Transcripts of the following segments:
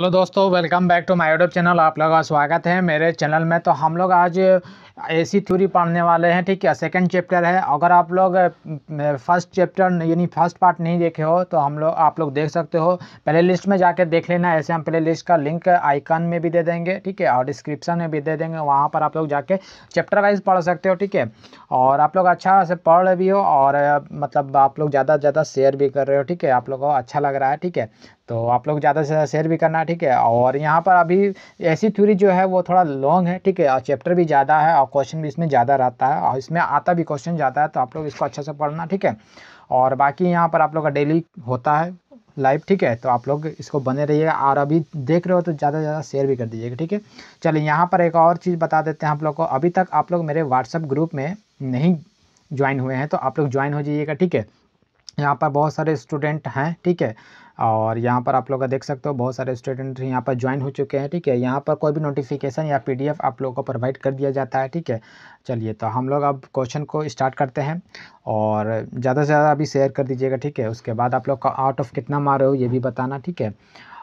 Hello दोस्तों welcome back to my YouTube channel आप लोगों का स्वागत है मेरे चैनल में। तो हम लोग आज एसी थ्योरी पढ़ने वाले हैं, ठीक है? सेकंड चैप्टर है। अगर आप लोग फ़र्स्ट चैप्टर यानी फ़र्स्ट पार्ट नहीं देखे हो तो हम लोग, आप लोग देख सकते हो। प्ले लिस्ट में जाके देख लेना, ऐसे हम प्ले लिस्ट का लिंक आइकन में भी दे देंगे, ठीक है? और डिस्क्रिप्शन में भी दे देंगे, वहाँ पर आप लोग जाके चैप्टर वाइज पढ़ सकते हो, ठीक है? और आप लोग अच्छा से पढ़ भी हो, और मतलब आप लोग ज़्यादा से ज़्यादा शेयर भी कर रहे हो, ठीक है? आप लोग को अच्छा लग रहा है, ठीक है? तो आप लोग ज़्यादा से ज़्यादा शेयर भी करना, ठीक है? और यहाँ पर अभी ऐसी थ्योरी जो है, वो थोड़ा लॉन्ग है, ठीक है? और चैप्टर भी ज़्यादा है क्वेश्चन भी इसमें ज़्यादा रहता है, और इसमें आता भी क्वेश्चन ज़्यादा है तो आप लोग इसको अच्छे से पढ़ना, ठीक है? और बाकी यहाँ पर आप लोग का डेली होता है लाइव, ठीक है? तो आप लोग इसको बने रहिएगा, और अभी देख रहे हो तो ज़्यादा से ज़्यादा शेयर भी कर दीजिएगा, ठीक है? चलिए, यहाँ पर एक और चीज़ बता देते हैं आप लोग को। अभी तक आप लोग मेरे व्हाट्सअप ग्रुप में नहीं ज्वाइन हुए हैं तो आप लोग ज्वाइन हो जाइएगा, ठीक है? यहाँ पर बहुत सारे स्टूडेंट हैं, ठीक है? और यहाँ पर आप लोग का देख सकते हो, बहुत सारे स्टूडेंट यहाँ पर ज्वाइन हो चुके हैं, ठीक है? यहाँ पर कोई भी नोटिफिकेशन या पीडीएफ आप लोगों को प्रोवाइड कर दिया जाता है, ठीक है? चलिए तो हम लोग अब क्वेश्चन को स्टार्ट करते हैं और ज़्यादा से ज़्यादा अभी शेयर कर दीजिएगा, ठीक है? उसके बाद आप लोग का आउट ऑफ़ कितना मारे हो ये भी बताना, ठीक है?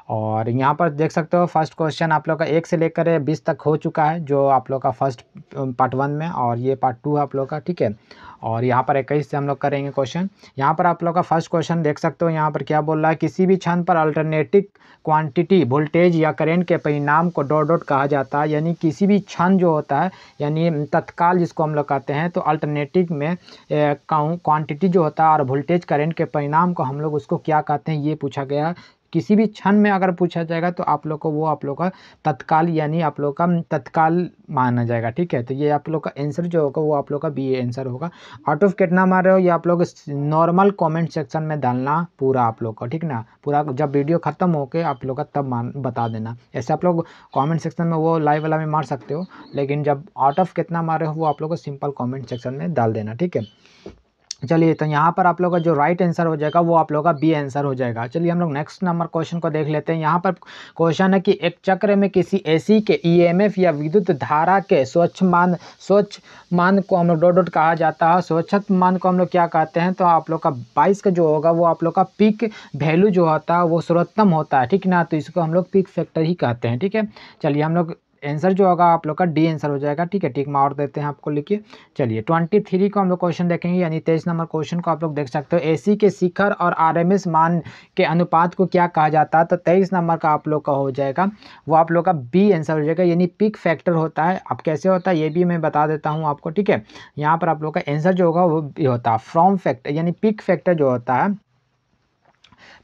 और यहाँ पर देख सकते हो फ़र्स्ट क्वेश्चन आप लोग का एक से लेकर बीस तक हो चुका है, जो आप लोग का फ़र्स्ट पार्ट वन में और ये पार्ट टू है आप लोग का, ठीक है? और यहाँ पर इक्कीस से हम लोग करेंगे क्वेश्चन यहाँ पर आप लोग का फ़र्स्ट क्वेश्चन देख सकते हो, यहाँ पर क्या बोल रहा है? किसी भी क्षण पर अल्टरनेटिव क्वांटिटी वोल्टेज या करेंट के परिणाम को डॉट डॉट कहा जाता है, यानी किसी भी क्षण जो होता है, यानी तत्काल जिसको हम लोग कहते हैं तो अल्टरनेटिव में क्वांटिटी जो होता है और वोल्टेज करेंट के परिणाम को हम लोग उसको क्या कहते हैं, ये पूछा गया किसी भी क्षण में अगर पूछा जाएगा तो आप लोग को वो आप लोग का तत्काल यानी आप लोग का तत्काल माना जाएगा ठीक है तो ये आप लोग का आंसर जो होगा वो आप लोग का बी आंसर होगा आउट ऑफ़ कितना मार रहे हो ये आप लोग नॉर्मल कमेंट सेक्शन में डालना पूरा आप लोग को ठीक ना पूरा जब वीडियो ख़त्म होके आप लोग का तब मान बता देना ऐसे आप लोग कॉमेंट सेक्शन में वो लाइव वाला में मार सकते हो लेकिन जब आउट ऑफ़ कितना मार रहे हो वो आप लोग को सिंपल कॉमेंट सेक्शन में डाल देना ठीक है चलिए तो यहाँ पर आप लोग का जो राइट आंसर हो जाएगा, वो आप लोग का बी आंसर हो जाएगा। चलिए हम लोग नेक्स्ट नंबर क्वेश्चन को देख लेते हैं। यहाँ पर क्वेश्चन है कि एक चक्र में किसी एसी के ईएमएफ या विद्युत धारा के स्वच्छ मान स्वच्छ मान को हम लोग डॉट डॉट कहा जाता है। स्वच्छ मान को हम लोग क्या कहते हैं? तो आप लोग का बाईस का जो होगा, वो आप लोग का पिक वैल्यू जो होता है, वो सर्वोत्तम होता है। ठीक ना? तो इसको हम लोग पिक फैक्टर ही कहते हैं। ठीक है? चलिए हम लोग आंसर जो होगा आप लोग का डी आंसर हो जाएगा। ठीक है टिक मार देते हैं आपको लिखिए चलिए ट्वेंटी थ्री को हम लोग क्वेश्चन देखेंगे, यानी तेईस नंबर क्वेश्चन को आप लोग देख सकते हो। एसी के शिखर और आरएमएस मान के अनुपात को क्या कहा जाता है? तो तेईस नंबर का आप लोग का हो जाएगा, वो आप लोग का बी आंसर हो जाएगा, यानी पिक फैक्टर होता है। अब कैसे होता है, ये भी मैं बता देता हूँ आपको, ठीक है? यहाँ पर आप लोग का आंसर जो होगा, वो भी होता है। फ्रॉम फैक्टर यानी पिक फैक्टर जो होता है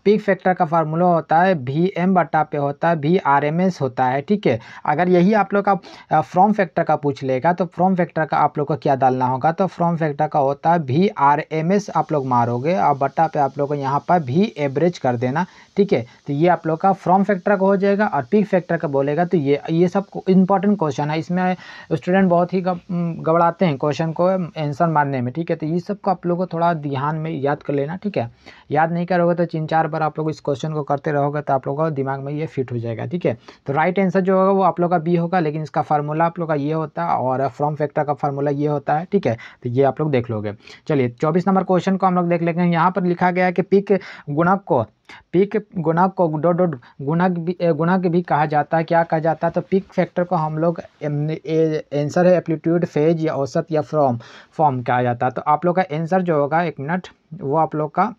पीक फैक्टर का फार्मूला होता है, भी एम बटा पे होता है, भी आर एम एस होता है, ठीक है? अगर यही आप लोग का फ्रॉम फैक्टर का पूछ लेगा तो फ्रॉम फैक्टर का आप लोग को क्या डालना होगा? तो फ्रॉम फैक्टर का होता है, भी आर एम एस आप लोग मारोगे, और बटा पे आप लोग को यहाँ पर भी एवरेज कर देना, ठीक है? तो ये आप लोग का फ्रॉम फैक्टर का हो जाएगा, और पीक फैक्टर का बोलेगा तो ये ये सब इंपॉर्टेंट क्वेश्चन है। इसमें स्टूडेंट बहुत ही घबराते हैं क्वेश्चन को आंसर मारने में, ठीक है? तो ये सबको आप लोग को थोड़ा ध्यान में याद कर लेना, ठीक है? याद नहीं करोगे तो तीन चार बार आप लोग इस क्वेश्चन को करते रहोगे तो आप लोगों का दिमाग में ये फिट हो जाएगा, ठीक है? तो राइट आंसर जो होगा वो आप लोग का बी होगा, लेकिन इसका फार्मूला आप लोग का ये होता है और फ्रॉम फैक्टर का फार्मूला ये होता है, ठीक है? तो ये आप लोग देख लोगे। चलिए, चौबीस नंबर क्वेश्चन को हम लोग देख लेंगे यहाँ पर लिखा गया है कि पिक गुणक को पिक गुणक को डॉट डॉट गुणक भी गुणक भी कहा जाता है। क्या कहा जाता है? तो पिक फैक्टर को हम लोग आंसर है एप्लीट्यूड फ़ेज़ या औसत या फ्रॉम फॉर्म कहा जाता है। तो आप लोग का आंसर जो होगा एक मिनट वो आप लोग का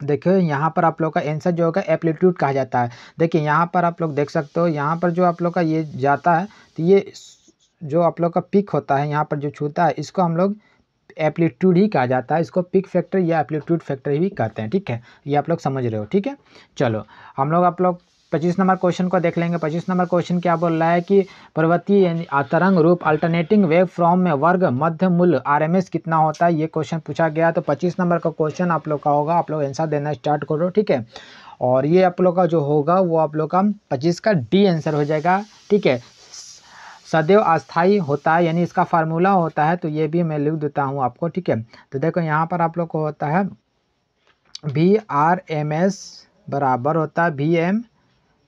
देखिए, यहाँ पर आप लोग का आंसर जो होगा एप्लीट्यूड कहा जाता है। देखिए, यहाँ पर आप लोग देख सकते हो, यहाँ पर जो आप लोग का ये जाता है तो ये जो आप लोग का पिक होता है, यहाँ पर जो छूता है, इसको हम लोग एप्लीट्यूड ही कहा जाता है। इसको पिक फैक्टर या एप्लीट्यूड फैक्टर भी कहते हैं, ठीक है? ये आप लोग समझ रहे हो, ठीक है? चलो, हम लोग आप लोग पच्चीस नंबर क्वेश्चन को देख लेंगे। पच्चीस नंबर क्वेश्चन क्या बोल रहा है कि पर्वतीय तरंग रूप अल्टरनेटिंग वेव फ्रॉम में वर्ग मध्य मूल्य आरएमएस कितना होता है? ये क्वेश्चन पूछा गया। तो पच्चीस नंबर का क्वेश्चन आप लोग का होगा। आप लोग आंसर देना स्टार्ट करो, ठीक है? और ये आप लोग का जो होगा, वो आप लोग का पच्चीस का डी आंसर हो जाएगा, ठीक है? सदैव अस्थाई होता है, यानी इसका फार्मूला होता है तो ये भी मैं लिख देता हूँ आपको, ठीक है? तो देखो, यहाँ पर आप लोग को होता है वी आर एम एस बराबर होता है वी एम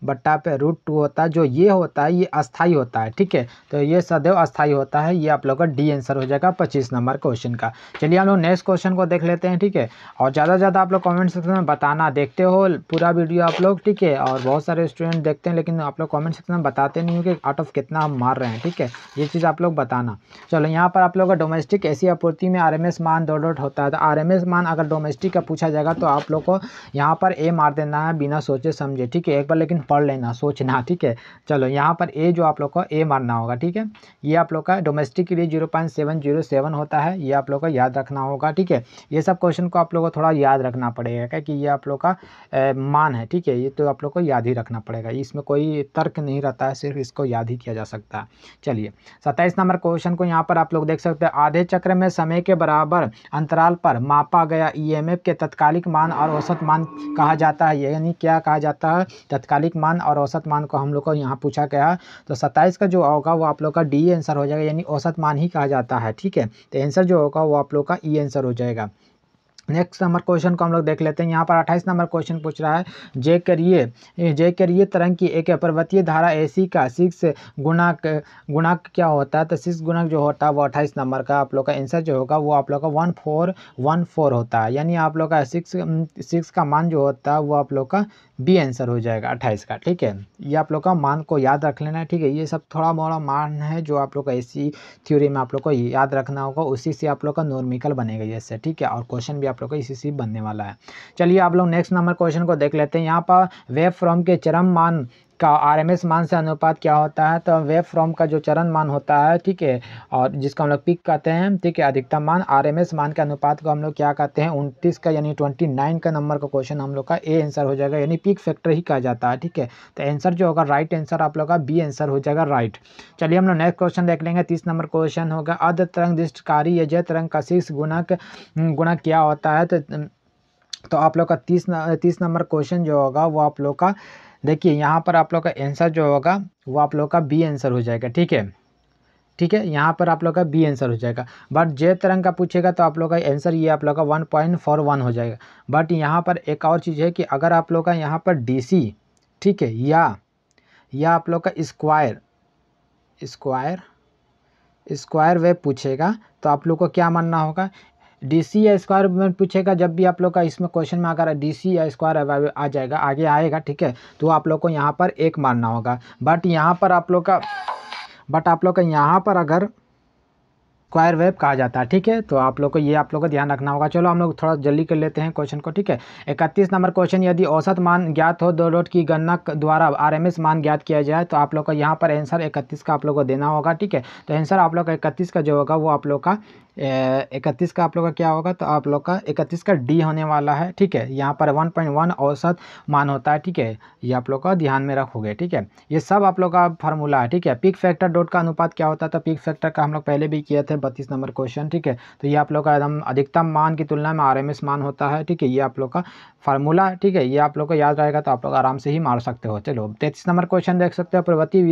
बट्टा पे रूट टू होता है, जो ये होता है, ये अस्थाई होता है, ठीक है? तो ये सदैव अस्थाई होता है, ये आप लोग का डी आंसर हो जाएगा पच्चीस नंबर क्वेश्चन का। चलिए हम लोग नेक्स्ट क्वेश्चन को देख लेते हैं, ठीक है? और ज़्यादा से ज़्यादा आप लोग कमेंट सेक्शन में बताना देखते हो, पूरा वीडियो आप लोग, ठीक है? और बहुत सारे स्टूडेंट देखते हैं, लेकिन आप लोग कॉमेंट सेक्शन में बताते नहीं हो कि आउट ऑफ़ कितना हम मार रहे हैं, ठीक है? ये चीज़ आप लोग बताना। चलो, यहाँ पर आप लोग का डोमेस्टिक ऐसी आपूर्ति में आरएमएस मान दो डॉट होता है तो आरएमएस मान अगर डोमेस्टिक का पूछा जाएगा तो आप लोग को यहाँ पर ए मार देना है, बिना सोचे समझे, ठीक है? एक बार लेकिन पढ़ लेना सोचना ठीक है? चलो यहाँ पर ए जो आप लोग को ए मारना होगा ठीक है? ये आप लोग का डोमेस्टिक के लिए zero point seven zero seven होता है ये आप लोग को याद रखना होगा ठीक है? ये सब क्वेश्चन को आप लोग को थोड़ा याद रखना पड़ेगा क्या कि ये आप लोग का ए, मान है ठीक है? ये तो आप लोग को याद ही रखना पड़ेगा इसमें कोई तर्क नहीं रहता है सिर्फ़ इसको याद ही किया जा सकता है। चलिए सत्ताईस नंबर क्वेश्चन को यहाँ पर आप लोग देख सकते हैं आधे चक्र में समय के बराबर अंतराल पर मापा गया ईएमएफ के तत्कालिक मान और औसत मान कहा जाता है यानी क्या कहा जाता है? तत्कालिक मान और औसत मान को हम लोग को यहाँ पूछा गया तो सत्ताईस का जो होगा वो आप लोग का डी आंसर हो जाएगा, यानी औसत मान ही कहा जाता है, ठीक है? तो आंसर जो होगा वो आप लोग का ई आंसर हो जाएगा। नेक्स्ट नंबर क्वेश्चन को हम लोग देख लेते हैं। यहाँ पर अट्ठाईस नंबर क्वेश्चन पूछ रहा है, जे करिए जे करिए तरंग की एक पर्वतीय धारा एसी का सिक्स गुणक गुणक क्या होता है? तो सिक्स गुणक जो होता है वो अट्ठाईस नंबर का आप लोग का आंसर जो होगा वो आप लोग का वन फोर वन फोर होता है। यानी आप लोग का सिक्स सिक्स का मान जो होता है वो आप लोग का बी आंसर हो जाएगा अट्ठाईस का, ठीक है? ये आप लोग का मान को याद रख लेना है, ठीक है? ये सब थोड़ा मोड़ा मान है जो आप लोग का इसी थ्योरी में आप लोग को याद रखना होगा, उसी से आप लोग का नॉर्मिकल बनेगा जैसे ठीक है? और क्वेश्चन भी आप लोग का इसी से बनने वाला है। चलिए आप लोग नेक्स्ट नंबर क्वेश्चन को देख लेते हैं। यहाँ पर वेब फ्रॉम के चरम मान का आर एम एस मान से अनुपात क्या होता है? तो वेब फ्रॉम का जो चरण मान होता है, ठीक है, और जिसको हम लोग पिक कहते हैं, ठीक है, अधिकतम मान आर एम एस मान के अनुपात को हम लोग क्या कहते हैं? उनतीस का यानी ट्वेंटी नाइन का नंबर का क्वेश्चन हम लोग का ए आंसर हो जाएगा, यानी पिक फैक्टर ही कहा जाता है, ठीक है। तो आंसर जो होगा राइट आंसर आप लोग का बी आंसर हो जाएगा राइट चलिए हम लोग नेक्स्ट क्वेश्चन देख लेंगे, तीस नंबर क्वेश्चन होगा। अर्ध तरंग दृष्टकारी या जय तरंग का शीर्ष गुणक गुणक क्या होता है? तो तो आप लोग का तीस तीस नंबर क्वेश्चन जो होगा, वो आप लोग का देखिए, यहाँ पर आप लोग का आंसर जो होगा, वो आप लोग का बी आंसर हो जाएगा, ठीक है? ठीक है, यहाँ पर आप लोग का बी आंसर हो जाएगा। बट जे तरंग का पूछेगा तो आप लोग का आंसर ये आप लोग का वन पॉइंट फोर वन हो जाएगा। बट यहाँ पर एक और चीज़ है कि अगर आप लोग का यहाँ पर सी ठीक है, या या आप लोग का स्क्वायर स्क्वायर स्क्वायर वेव पूछेगा तो आप लोग को क्या मानना होगा? डी सी स्क्वायर में पूछेगा, जब भी आप लोग का इसमें क्वेश्चन में अगर डी सी स्क्वायर आ जाएगा, आगे आएगा, ठीक है? तो आप लोग को यहाँ पर एक मानना होगा। बट यहाँ पर आप लोग का बट आप लोग का यहाँ पर अगर स्क्वायर वेब कहा जाता है ठीक है तो आप लोग को ये आप लोग को ध्यान रखना होगा चलो हम लोग थोड़ा जल्दी कर लेते हैं क्वेश्चन को ठीक है इकतीस नंबर क्वेश्चन यदि औसत मान ज्ञात हो दो डॉट की गणना द्वारा आरएमएस मान ज्ञात किया जाए तो आप लोग को यहाँ पर आंसर इकतीस का आप लोग को देना होगा ठीक है तो आंसर आप लोग का इकतीस का जो होगा वो आप लोग का इकतीस का आप लोग का क्या होगा तो आप लोग का इकतीस का डी होने वाला है ठीक है यहाँ पर वन पॉइंट वन औसत मान होता है ठीक है ये आप लोग का ध्यान में रखोगे ठीक है ये सब आप लोग का फार्मूला है ठीक है पिक फैक्टर डॉट का अनुपात क्या होता है तो पिक फैक्टर का हम लोग पहले भी किए थे बत्तीस नंबर क्वेश्चन, ठीक है? तो ये आप लोग का एकदम अधिकतम मान की तुलना में आरएमएस मान होता है, ठीक है? ये आप लोग का फार्मूला ठीक है? ये आप लोग को याद रहेगा तो आप लोग आराम से ही मार सकते हो। चलो, तैतीस नंबर क्वेश्चन देख सकते हो। प्रवृत्ति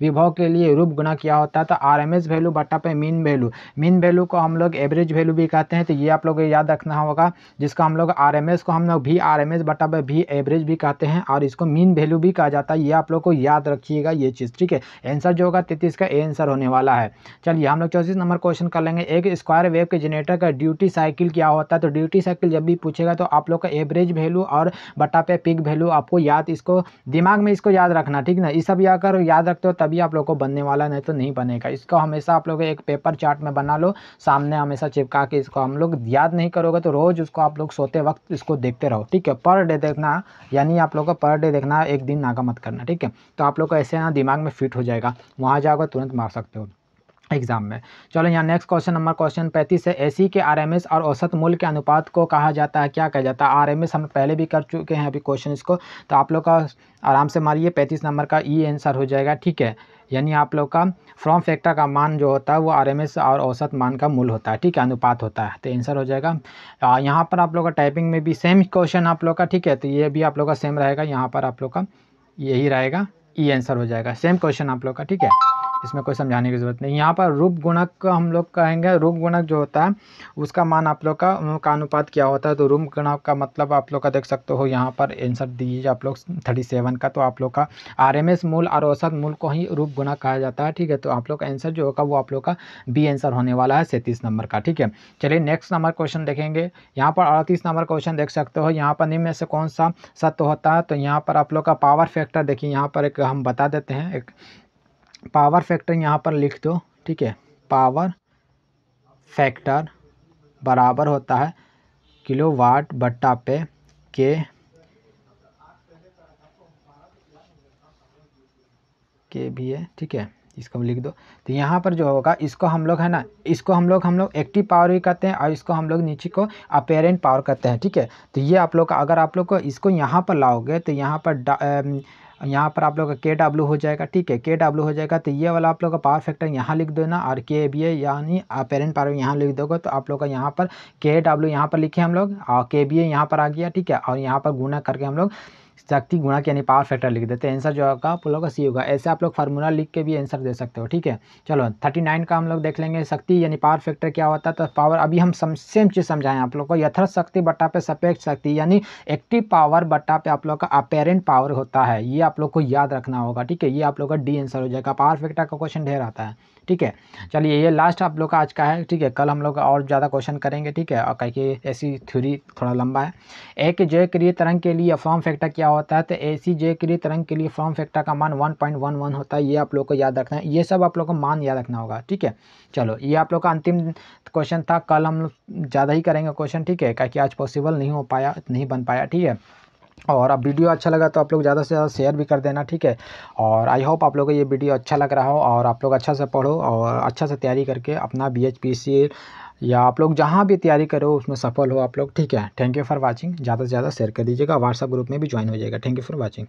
विभव के लिए रूप गुना क्या होता है तो आर एम एस वैल्यू बट्टा पे मीन वैल्यू। मीन वैल्यू को हम लोग एवरेज वैल्यू भी कहते हैं तो ये आप लोग याद रखना होगा, जिसका हम लोग आर एम एस को हम लोग भी आर एम एस बटा पे भी एवरेज भी कहते हैं, और इसको मीन वैल्यू भी कहा जाता है। ये आप लोग को याद रखिएगा ये चीज़, ठीक है? आंसर जो होगा तैतीस का ए आंसर होने वाला है। चलिए, हम लोग चौंतीस नंबर क्वेश्चन कर लेंगे, एक स्क्वायर वेव के जनरेटर का ड्यूटी साइकिल क्या होता है? तो ड्यूटी साइकिल जब भी पूछेगा तो आप लोग का एवरेज वैल्यू और बटा पे पिक वैल्यू आपको याद इसको, दिमाग में इसको याद रखना, ठीक ना? ये सब अगर याद रखते हो तभी आप लोग को बनने वाला, नहीं तो नहीं बनेगा। इसको हमेशा आप लोग एक पेपर चार्ट में बना लो, सामने हमेशा चिपका के इसको हम लोग याद नहीं करोगे तो रोज़ उसको आप लोग सोते वक्त इसको देखते रहो, ठीक है? पर डे देखना, यानी आप लोग का पर डे देखना, एक दिन नागा मत करना, ठीक है? तो आप लोग को ऐसे ना दिमाग में फिट हो जाएगा, वहाँ जाकर तुरंत मार सकते हो। एग्ज़ाम में। चलो यहाँ नेक्स्ट क्वेश्चन नंबर क्वेश्चन पैंतीस है। एसी के आरएमएस और औसत मूल्य के अनुपात को कहा जाता है, क्या कहा जाता है? आरएमएस हम पहले भी कर चुके हैं अभी क्वेश्चन इसको तो आप लोग का आराम से मारिए, पैंतीस नंबर का ई आंसर हो जाएगा, ठीक है? यानी आप लोग का फ्रॉम फैक्टर का मान जो होता है वो आरएमएस और औसत मान का मूल होता है, ठीक है? अनुपात होता है तो आंसर हो जाएगा। यहाँ पर आप लोग का टाइपिंग में भी सेम क्वेश्चन आप लोग का, ठीक है? तो ये भी आप लोग का सेम रहेगा, यहाँ पर आप लोग का यही रहेगा ई आंसर हो जाएगा। सेम क्वेश्चन आप लोग का, ठीक है? इसमें कोई समझाने की ज़रूरत नहीं। यहाँ पर रूप गुणक हम लोग कहेंगे, रूप गुणक जो होता है, उसका मान आप लोग का का अनुपात क्या होता है? तो रूप गुणक का मतलब आप लोग का देख सकते हो, यहाँ पर आंसर दीजिए आप लोग थर्टी सेवन का तो आप लोग का आर एम एस मूल और औसत मूल को ही रूप गुणक कहा जाता है, ठीक है? तो आप लोग का आंसर जो होगा, वो आप लोग का बी आंसर होने वाला है सैंतीस नंबर का, ठीक है? चलिए नेक्स्ट नंबर क्वेश्चन देखेंगे। यहाँ पर अड़तीस नंबर क्वेश्चन देख सकते हो। यहाँ पर निम्न से कौन सा सत्य होता है? तो यहाँ पर आप लोग का पावर फैक्टर देखिए, यहाँ पर एक हम बता देते हैं, एक पावर फैक्टर यहाँ पर लिख दो, ठीक है? पावर फैक्टर बराबर होता है किलो वाट बट्टा पे के के भी है, ठीक है? इसको लिख दो। तो यहाँ पर जो होगा, इसको हम लोग, है ना? इसको हम लोग हम लोग एक्टिव पावर भी कहते हैं और इसको हम लोग नीचे को अपेरेंट पावर कहते हैं, ठीक है? तो ये आप लोग का, अगर आप लोग को इसको यहाँ पर लाओगे तो यहाँ पर यहाँ पर आप लोग का के डब्ल्यू हो जाएगा, ठीक है? के डब्ल्यू हो जाएगा तो ये वाला आप लोग का पावर फैक्टर यहाँ लिख देना और के बी ए यानी पेरेंट पावर यहाँ लिख दोगे तो आप लोग का यहाँ पर के डब्ल्यू यहाँ पर लिखे हम लोग, और के बी ए यहाँ पर आ गया, ठीक है? और यहाँ पर गुना करके हम लोग शक्ति गुणा यानी पावर फैक्टर लिख देते हैं। आंसर जो होगा आप लोग का सी होगा। ऐसे आप लोग फार्मूला लिख के भी आंसर दे सकते हो, ठीक है? चलो थर्टी नाइन का हम लोग देख लेंगे। शक्ति यानी पावर फैक्टर क्या होता है? तो पावर अभी हम सेम चीज़ समझाएँ आप लोग को। यथार्थ शक्ति बट्टा पे सपेक्ष शक्ति यानी एक्टिव पावर बट्टा पे आप लोग का अपेरेंट पावर होता है। ये आप लोग को याद रखना होगा, ठीक है? ये आप लोग का डी आंसर हो जाएगा। पावर फैक्टर का क्वेश्चन ढेर आता है, ठीक है? चलिए, ये लास्ट आप लोग का आज का है, ठीक है? कल हम लोग और ज़्यादा क्वेश्चन करेंगे, ठीक है? और कहीं ऐसी थ्योरी थोड़ा लंबा है। एक जय क्रिय तरंग के लिए फॉर्म फैक्टर क्या होता है तो ऐसी जय क्रिय तरंग के लिए फॉर्म फैक्टर का मान 1.11 होता है, ये आप लोग को याद रखना है। ये सब आप लोग को मान याद रखना होगा, ठीक है? चलो, ये आप लोग का अंतिम क्वेश्चन था, कल हम ज़्यादा ही करेंगे क्वेश्चन ठीक है? क्योंकि आज पॉसिबल नहीं हो पाया, नहीं बन पाया, ठीक है? और अब वीडियो अच्छा लगा तो आप लोग ज़्यादा से ज़्यादा शेयर भी कर देना, ठीक है? और आई होप आप लोगों को ये वीडियो अच्छा लग रहा हो, और आप लोग अच्छा से पढ़ो, और अच्छा से तैयारी करके अपना बी एच पी सी या आप लोग जहाँ भी तैयारी करो उसमें सफल हो आप लोग, ठीक है? थैंक यू फॉर वाचिंग ज़्यादा से ज़्यादा शेयर कर दीजिएगा। व्हाट्सअप ग्रुप में भी ज्वाइन हो जाएगा। Thank you for watching